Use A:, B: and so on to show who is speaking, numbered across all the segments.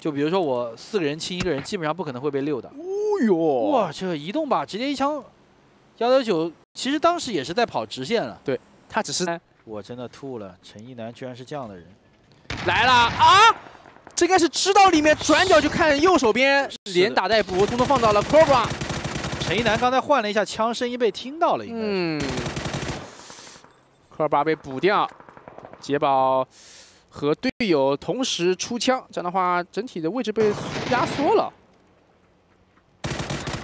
A: 就比如说我四个人清一个人，基本上不可能会被溜的。
B: 哦哟，
A: 哇，这个移动吧，直接一枪，幺幺九，其实当时也是在跑直线了。
B: 对他只是
A: 我真的吐了，陈一南居然是这样的人。
B: 来了啊！这应该是知道里面转角就看右手边，连打带补，通通放到了 Cobra。
A: 陈一南刚才换了一下枪，声音被听到了，应该是。
B: 嗯，Cobra 被补掉，捷宝和队友同时出枪，这样的话整体的位置被压缩了。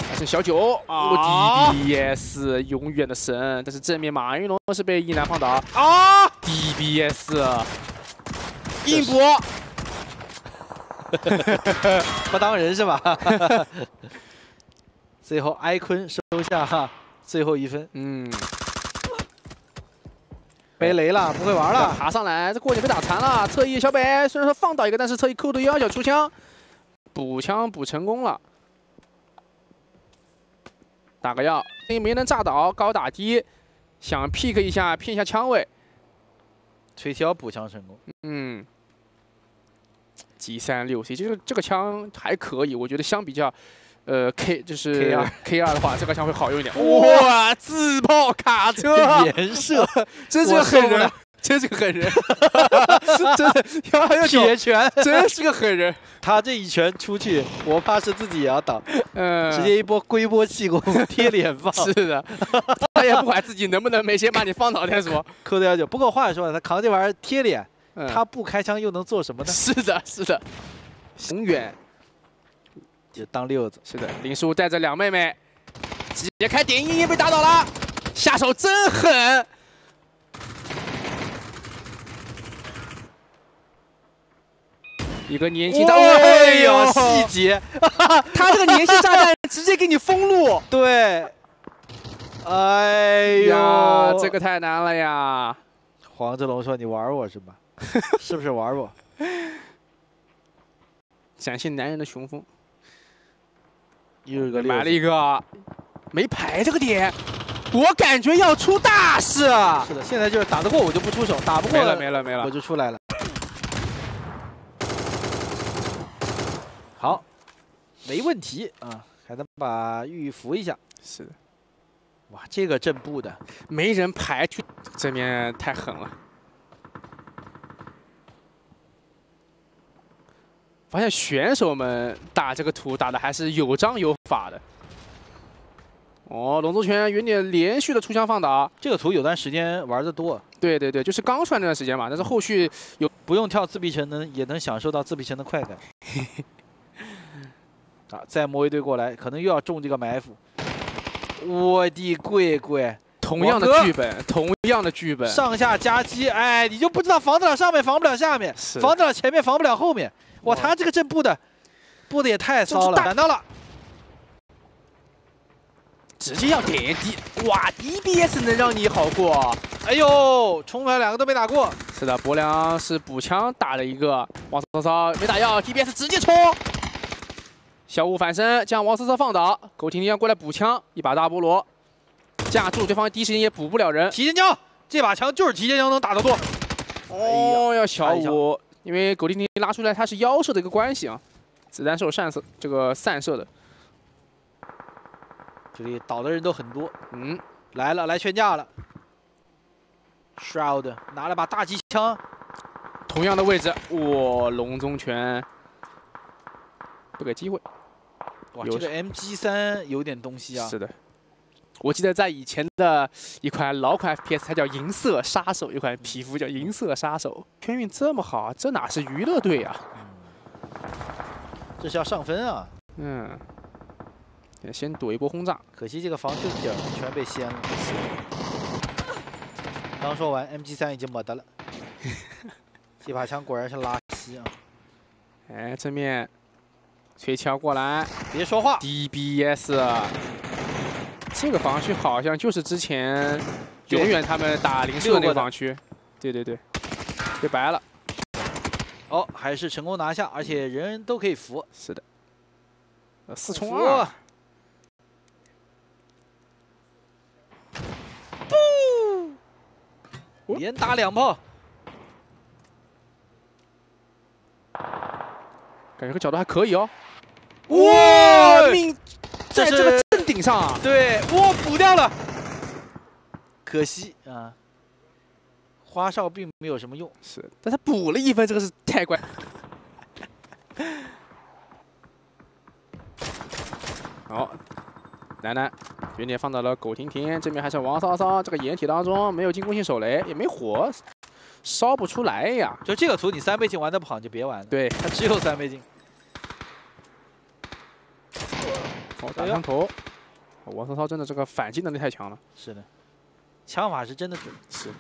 B: 还是小九
A: 啊
B: ，DBS 永远的神，但是正面马云龙是被一男放倒
A: 啊
B: ！，DBS 硬搏。
A: 不当人是吧？最后埃坤收下哈最后一分，
B: 嗯，
A: 背雷了，不会玩了。
B: 爬上来，这过去被打残了。侧翼小北虽然说放倒一个，但是侧翼扣的幺幺九出枪，补枪补成功了。打个药，没能炸倒，高打低，想 pick 一下骗一下枪位。
A: 垂髫补枪成功，
B: 嗯，G 三六 C 这个这个枪还可以，我觉得相比较，呃 K 就是
A: K 二
B: K 二的话，这个枪会好用一点。哇，自爆卡车，
A: 颜色，
B: 真是个狠人，真是个狠人，真的幺幺九
A: 铁拳，
B: 真是个狠人。
A: 他这一拳出去，我怕是自己也要挡，
B: 嗯，
A: 直接一波龟波气功 贴脸放。
B: 是的，他也不管自己能不能没先把你放倒再说。
A: 扣的幺九，不过话也说了，他扛这玩意儿贴脸，
B: 嗯
A: 他不开枪又能做什么呢？
B: 是的，是的，永远
A: 就当六子。
B: 是的。林书带着两妹妹，直接开点一，被打倒了，下手真狠。一个年轻炸弹，
A: 哎呦，细节，
B: 他这个年轻炸弹直接给你封路。
A: 对。哎
B: 呀，这个太难了呀！
A: 黄志龙说：“你玩我是吧？是不是玩我？
B: 展现男人的雄风。
A: 又一个溜子
B: 埋了一个，没排这个点，我感觉要出大事啊！
A: 是的，现在就是打得过我就不出手，打不过
B: 没了没了没
A: 我，就出来了。好，没问题啊，还能把玉扶一下。
B: 是的，
A: 哇，这个正步的，
B: 没人排去，这面太狠了。发现选手们打这个图打的还是有章有法的。哦，龙舟拳有点连续的出枪放倒，
A: 这个图有段时间玩的多，
B: 对对对，就是刚出来那段时间嘛，但是后续有
A: 不用跳自闭城能也能享受到自闭城的快感。啊，再摸一堆过来，可能又要中这个埋伏。我的乖乖，
B: 同样的剧本，同样的剧本，
A: 上下夹击，哎，你就不知道防得了上面，防不了下面，防得了前面，防不了后面。哇，他这个正步的，步的也太骚了。
B: 这是大
A: 赶到了，
B: 直接要点滴，哇，DBS 能让你好过。
A: 哎呦，冲出来两个都没打过。
B: 是的，博良是补枪打了一个，王骚骚没打药，DBS 直接冲，小五反身将王骚骚放倒，狗婷婷要过来补枪，一把大菠萝架住对方，第一时间也补不了人。
A: 提前枪，这把枪就是提前枪能打得过。
B: 哦，要小五，因为狗婷婷拉出来它是腰射的一个关系啊，子弹是有散射这个散射的，
A: 这里倒的人都很多，
B: 嗯，
A: 来了，来劝架了。Shroud 拿了把大机枪，
B: 同样的位置，哇，龙宗拳不给机会。
A: 哇，这个 MG 三有点东西啊。
B: 是的，我记得在以前的一款老款 FPS，它叫银色杀手，一款皮肤叫银色杀手。天运这么好，这哪是娱乐队啊？
A: 这是要上分啊！
B: 嗯，先躲一波轰炸。
A: 可惜这个防 Q 点儿全被掀了。刚说完，MG 三已经没得了。这把枪果然是垃圾啊！
B: 哎，正面吹敲过来
A: 别说话
B: ，，DBS，这个防区好像就是之前
A: 对
B: 永远他们打零射的那个防区。对对对，被白了。
A: 哦，还是成功拿下，而且人人都可以扶。
B: 是的，呃四冲二。不
A: 连打两炮，
B: 感觉这个角度还可以哦。哇，命在这个正顶上啊！
A: 对，哇，补掉了，可惜啊，花哨并没有什么用。
B: 是，但他补了一分，这个是太怪。好，楠楠原点放到了狗婷婷这边，还是王骚骚这个掩体当中没有进攻性手雷，也没火，烧不出来呀。
A: 就这个图，你三倍镜玩的不好，就别玩了。
B: 对，
A: 他只有三倍镜。
B: 好，打枪头，王思涛真的这个反击能力太强了。
A: 是的，枪法是真的准。
B: 是。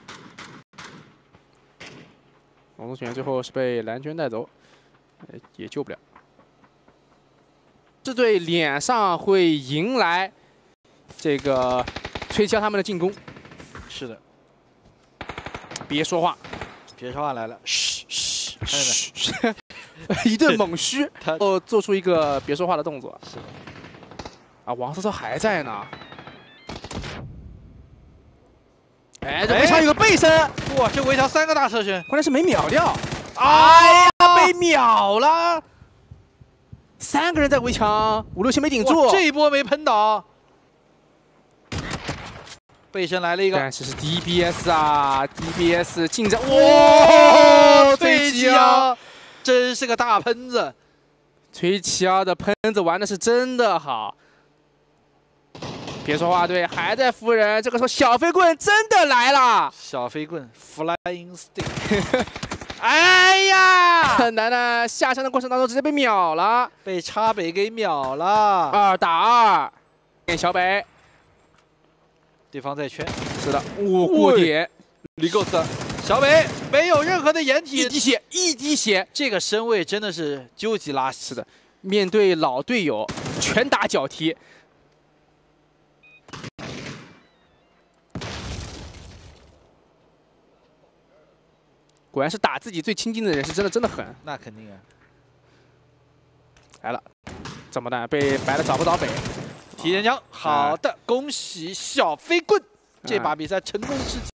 B: 王宗权最后是被蓝娟带走，也救不了。这队脸上会迎来这个崔潇他们的进攻。
A: 是的，
B: 别说话，
A: 别说话来了，嘘嘘，看
B: 到没？一顿猛嘘，他哦，做出一个别说话的动作。
A: 是的，
B: 啊，王思思还在呢。哎，这围墙有个背身，
A: 哇，这围墙三个大侧身，
B: 关键是没秒掉。哎呀，被秒了。三个人在围墙，五六七没顶住，
A: 这一波没喷倒。背身来了一个，
B: 但是是 DBS 啊，DBS 进战，哇，崔奇啊，
A: 真是个大喷子。
B: 崔奇啊的喷子玩的是真的好。别说话，对，还在扶人。这个时候小飞棍真的来了，
A: 小飞棍 Flying Stick。哎呀！
B: 楠楠下山的过程当中直接被秒了，
A: 被插北给秒了。
B: 二打二，给小北，
A: 对方在圈，
B: 是的，我过点，
A: 李构思，小北没有任何的掩体，
B: 一滴血，一滴血，
A: 这个身位真的是究极拉稀
B: 的，面对老队友拳打脚踢。果然是打自己最亲近的人，是真的真的狠。
A: 那肯定啊！
B: 来了，怎么的？被白的找不着北。
A: 提前枪，好的，恭喜小飞棍，这把比赛成功之。